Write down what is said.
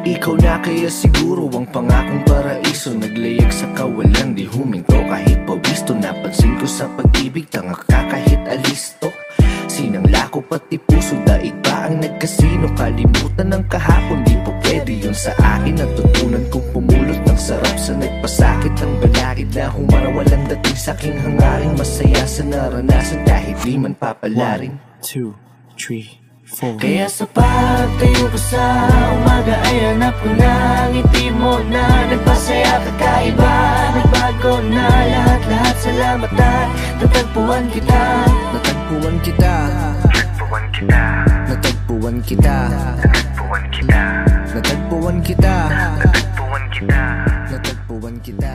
Ikaw na kaya siguro ang pangakong paraiso. Naglayag sa kawalan di huminto. Kahit pawisto Napansin ko sa pag-ibig tanga ka kahit alisto. Sinangla ko pati puso daig ba ang nagkasino? Kalimutan ng kahapon di po pwede yun sa akin. Natutunan kong pumulot ng sarap sa nagpasakit. Ang balakid na humara walang dating sa aking hangaring Masaya sa naranasan kahit di man papalarin. Two, three, four. Kaya sa pagtayo ko sa umaga ay hanap ko na. Ang ngiti mo na Nagpasaya kakaiba. Nagbago na lahat-lahat Salamat at natagpuan kita. Natagpuan kita. Natagpuan kita. Natagpuan kita. Natagpuan kita. Natagpuan kita. Natagpuan kita. Natagpuan kita